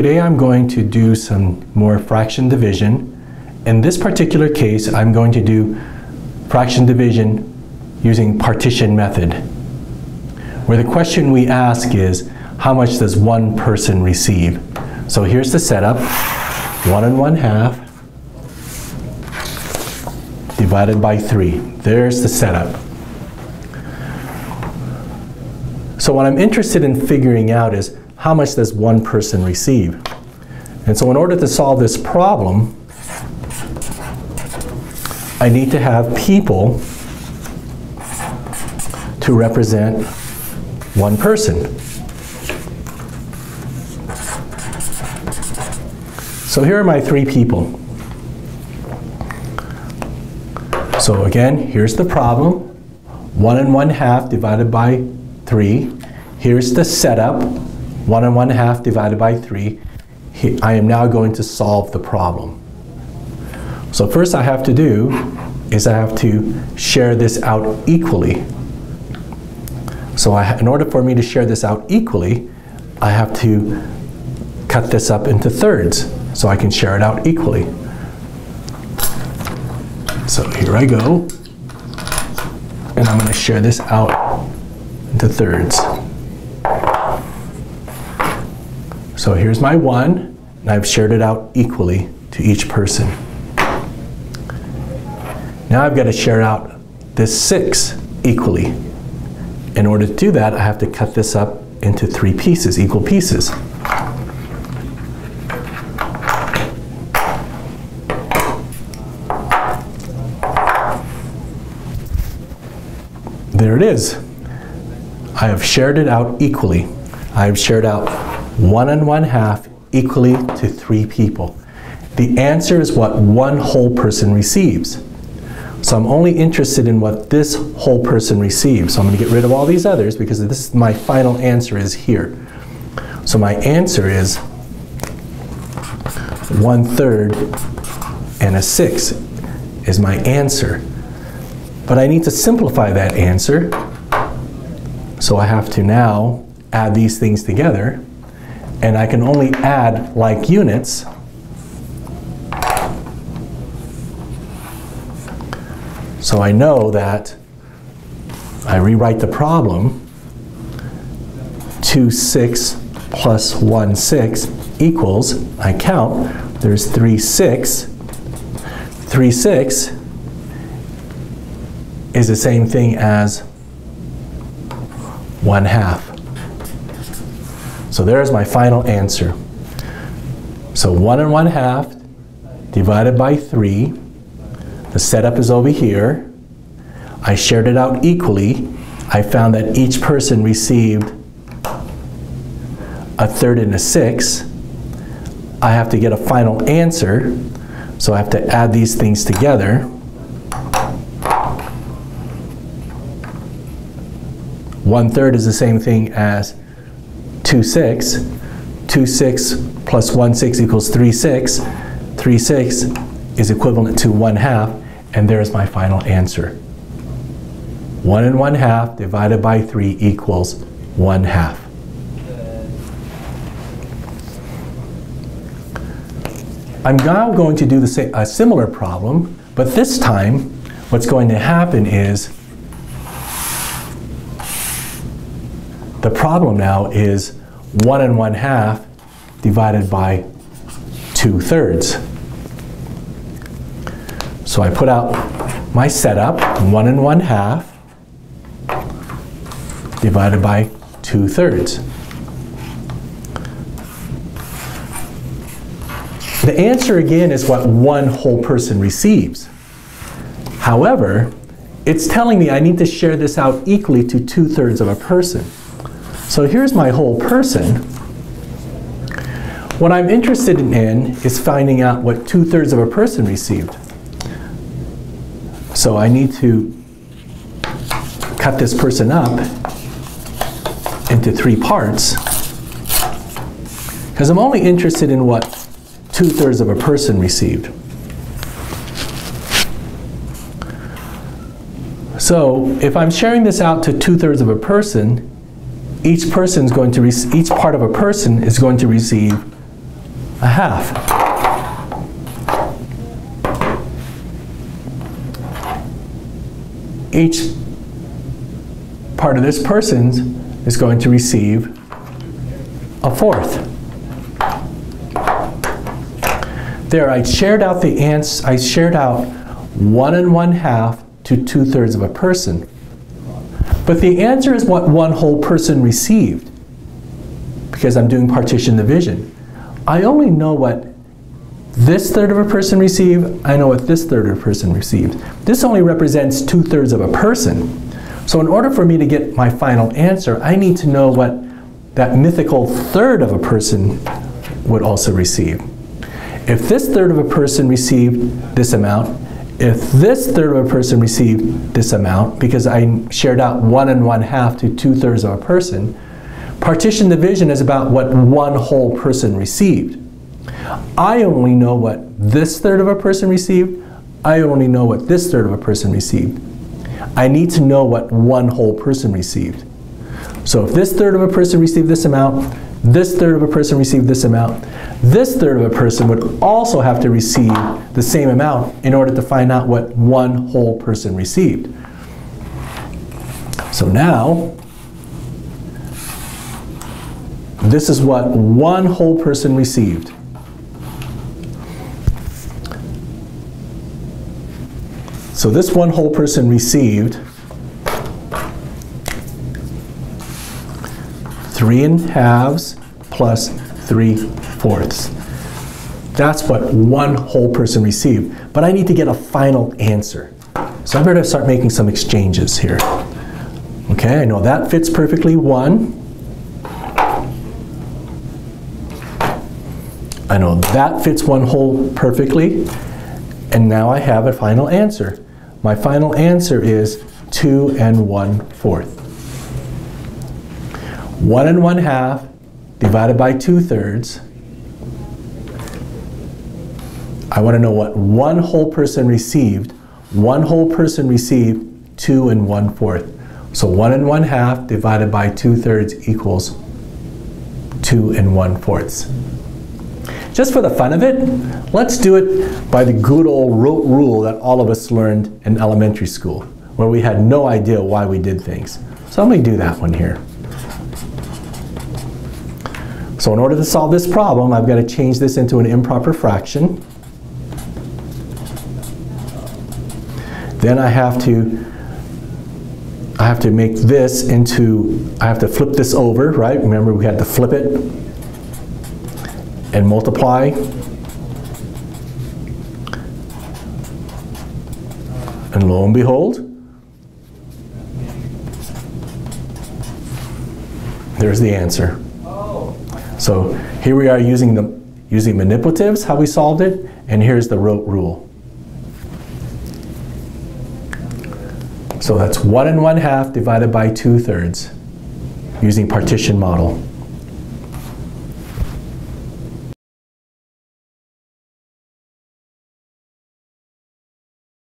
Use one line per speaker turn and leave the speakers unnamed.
Today I'm going to do some more fraction division. In this particular case, I'm going to do fraction division using partition method, where the question we ask is, how much does one person receive? So here's the setup, one and one half divided by three. There's the setup. So what I'm interested in figuring out is how much does one person receive? And so in order to solve this problem, I need to have people to represent one person. So here are my three people. So again, here's the problem. One and one half divided by three. Here's the setup. 1 and 1 half divided by 3. I am now going to solve the problem. So first I have to do is I have to share this out equally. So I, in order for me to share this out equally, I have to cut this up into thirds so I can share it out equally. So here I go. And I'm going to share this out into thirds. So here's my one, and I've shared it out equally to each person. Now I've got to share out this six equally. In order to do that, I have to cut this up into three pieces, equal pieces. There it is. I have shared it out equally. I have shared out one and one half equally to three people. The answer is what one whole person receives. So I'm only interested in what this whole person receives. So I'm going to get rid of all these others because this is my final answer is here. So my answer is one third and a six is my answer. But I need to simplify that answer. So I have to now add these things together and I can only add like units So I know that I rewrite the problem 2, 6 plus 1, 6 equals, I count, there's 3, 6. 3, 6 is the same thing as 1 half. So there's my final answer. So 1 and 1 half divided by 3. The setup is over here. I shared it out equally. I found that each person received a third and a sixth. I have to get a final answer, so I have to add these things together. One third is the same thing as 2, 6. 2, 6 plus 1, 6 equals 3, 6. 3, 6 is equivalent to 1 half, and there's my final answer. 1 and 1 half divided by 3 equals 1 half. I'm now going to do the same, a similar problem, but this time what's going to happen is the problem now is 1 and 1 half divided by 2 thirds. So I put out my setup, 1 and 1 half divided by 2 thirds. The answer again is what one whole person receives. However, it's telling me I need to share this out equally to 2 thirds of a person. So here's my whole person. What I'm interested in is finding out what two-thirds of a person received. So I need to cut this person up into three parts because I'm only interested in what two-thirds of a person received. So if I'm sharing this out to two-thirds of a person, each person is going to each part of a person is going to receive a half. Each part of this person is going to receive a fourth. There, I shared out the ants, I shared out one and one half to two thirds of a person. But the answer is what one whole person received because I'm doing partition division. I only know what this third of a person received, I know what this third of a person received. This only represents two thirds of a person. So in order for me to get my final answer, I need to know what that mythical third of a person would also receive. If this third of a person received this amount, if this third of a person received this amount, because I shared out one and one half to two thirds of a person, partition division is about what one whole person received. I only know what this third of a person received. I only know what this third of a person received. I need to know what one whole person received. So if this third of a person received this amount, this third of a person received this amount, this third of a person would also have to receive the same amount in order to find out what one whole person received. So now, this is what one whole person received. So this one whole person received 3 and halves plus 3 fourths. That's what one whole person received. But I need to get a final answer. So I better start making some exchanges here. Okay, I know that fits perfectly 1. I know that fits one whole perfectly. And now I have a final answer. My final answer is 2 and 1 fourth. 1 and 1 half divided by 2 thirds. I want to know what one whole person received. One whole person received 2 and 1 fourth. So 1 and 1 half divided by 2 thirds equals 2 and 1 fourths. Just for the fun of it, let's do it by the good old rote rule that all of us learned in elementary school, where we had no idea why we did things. So let me do that one here. So in order to solve this problem, I've got to change this into an improper fraction. Then I have to I have to make this into, I have to flip this over, right? Remember we had to flip it and multiply. And lo and behold, there's the answer. So here we are using the using manipulatives, how we solved it, and here's the rote rule. So that's one and one half divided by two thirds using partition model.